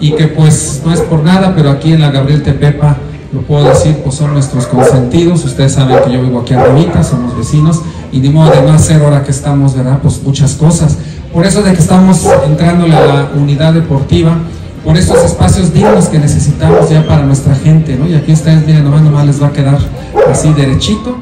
y que pues no es por nada, pero aquí en la Gabriel Tepepa, lo puedo decir, pues son nuestros consentidos, ustedes saben que yo vivo aquí arribita, somos vecinos, y ni modo de no hacer ahora que estamos, ¿verdad? Pues muchas cosas. Por eso de que estamos entrándole a la unidad deportiva, por estos espacios dignos que necesitamos ya para nuestra gente, ¿no? Y aquí ustedes, miren, nomás, nomás les va a quedar así derechito.